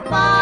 la.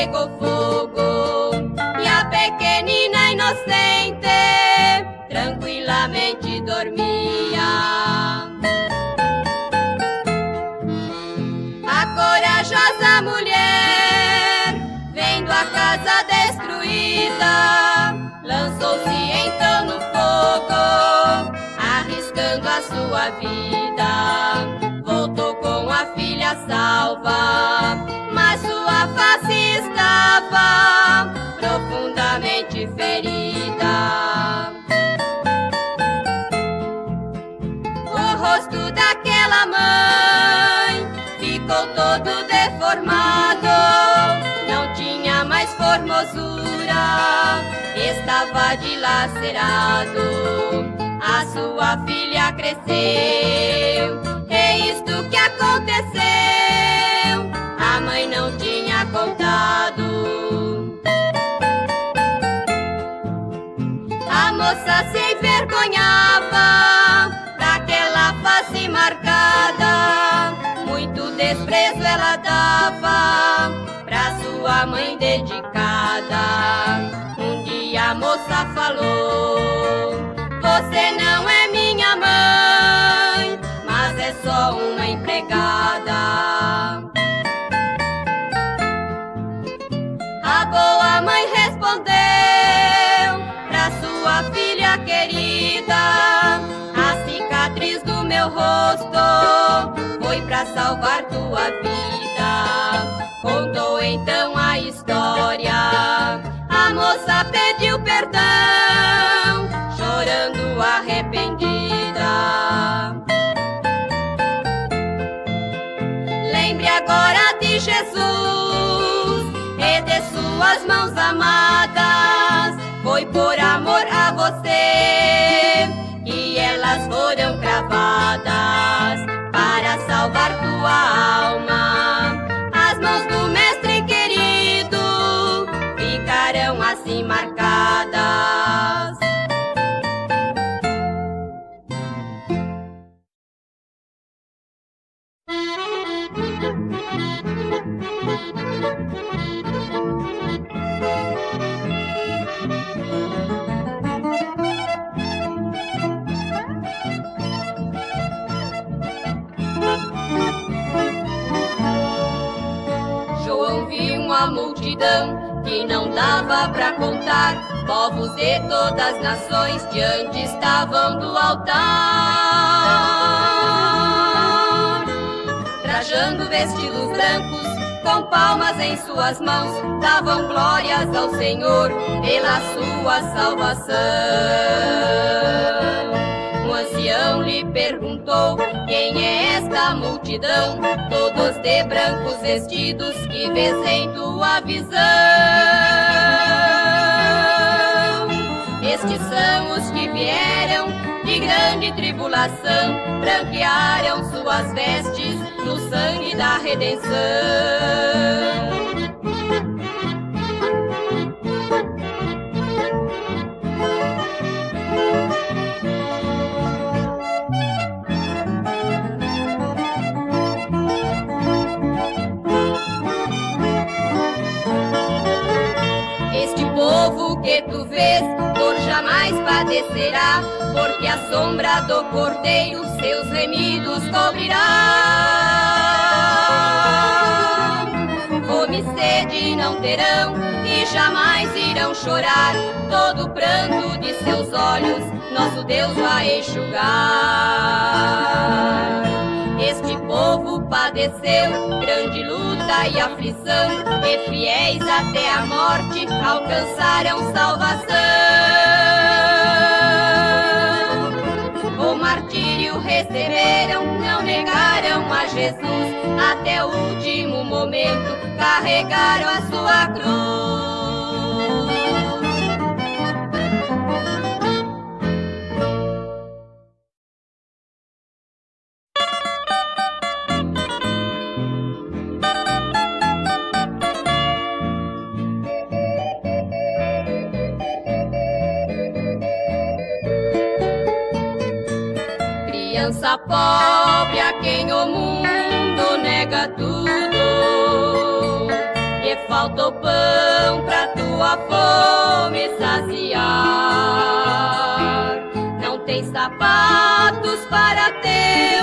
Pegou fogo e a pequenina inocente tranquilamente dormia. corajosa mulher, vendo a casa destruída, lançou-se então no fogo, arriscando a sua vida. Voltou com a filha salva, sua face estava profundamente ferida. O rosto daquela mãe ficou todo deformado, não tinha mais formosura, estava dilacerado. A sua filha cresceu, é isto que aconteceu. Ela dava pra sua mãe dedicada. Um dia a moça falou: Você não salvar tua vida. Contou então a história. A moça pediu perdão, ficarão assim marcadas. As nações diante estavam do altar. Trajando vestidos brancos, com palmas em suas mãos, davam glórias ao Senhor pela sua salvação ancião lhe perguntou: Quem é esta multidão? Todos de brancos vestidos que vês em tua visão. Estes são os que vieram de grande tribulação, branquearam suas vestes no sangue da redenção. que tu vês, por jamais padecerá, porque a sombra do cordeiro seus remidos cobrirá. Fome e sede não terão e jamais irão chorar, todo pranto de seus olhos nosso Deus vai enxugar. Este povo padeceu grande luta e aflição, e fiéis até a morte alcançaram salvação. O martírio receberam, não negaram a Jesus, até o último momento carregaram a sua cruz. Criança pobre a quem o mundo nega tudo. E falta o pão pra tua fome saciar. Não tem sapatos para teus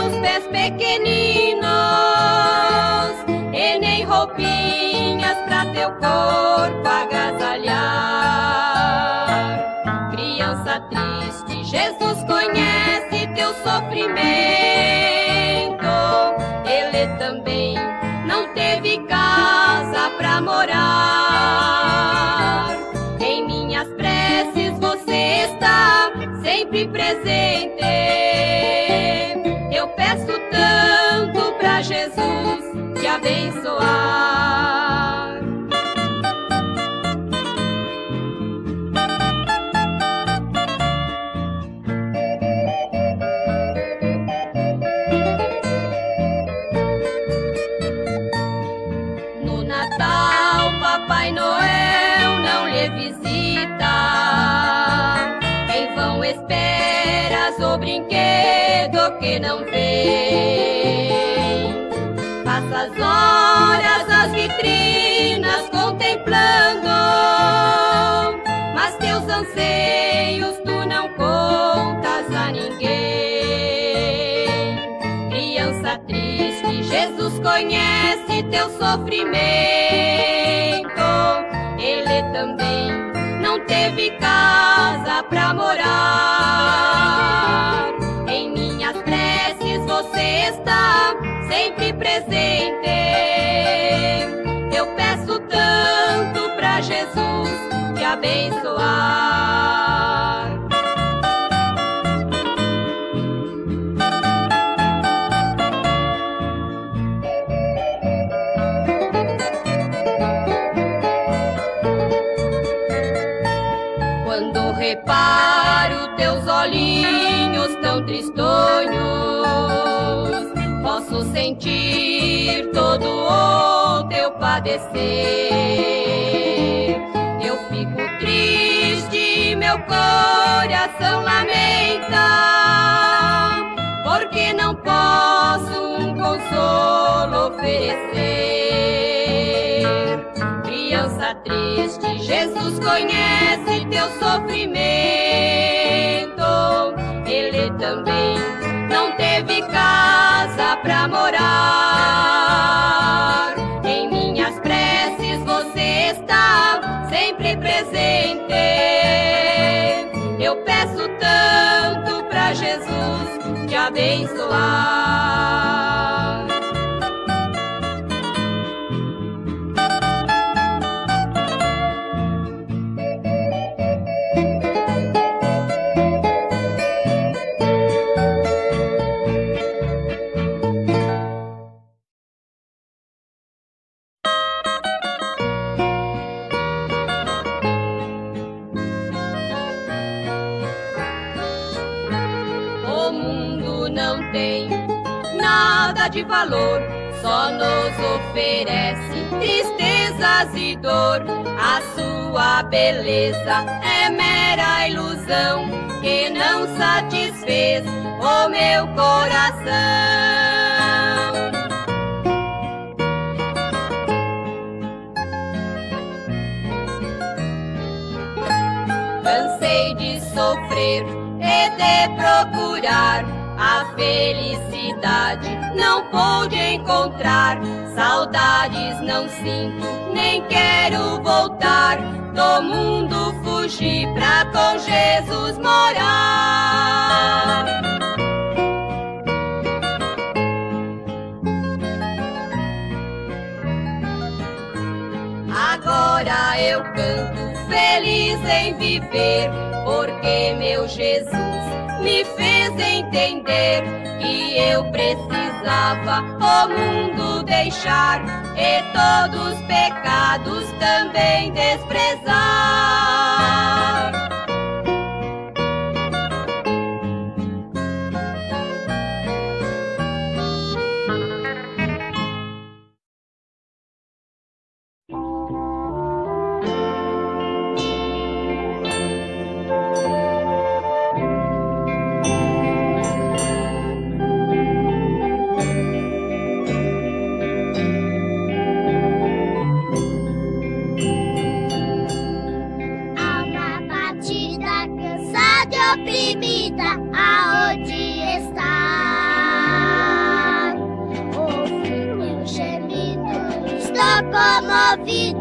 sempre presente. Eu peço tanto pra Jesus te abençoar. O brinquedo que não vem. Passa as horas nas vitrinas contemplando, mas teus anseios tu não contas a ninguém. Criança triste, Jesus conhece teu sofrimento. Ele também não teve casa pra morar. Você está sempre presente. Eu peço tanto pra Jesus te abençoar. Reparo teus olhinhos tão tristonhos, posso sentir todo o teu padecer. Eu fico triste, meu coração lamenta, porque não posso um consolo oferecer. Criança triste, Jesus conhece teu sofrimento. Ele também não teve casa pra morar. Em minhas preces você está sempre presente. Eu peço tanto pra Jesus te abençoar. A sua beleza é mera ilusão que não satisfez o meu coração. Cansei de sofrer e de procurar a felicidade. Não pude encontrar, saudades não sinto, nem quero voltar. Do mundo fugir pra com Jesus morar. Agora eu canto feliz em viver, porque meu Jesus me fez entender que eu precisava o mundo deixar e todos os pecados também desprezar. pribita aonde está. Ouvindo gemido, estou comovido.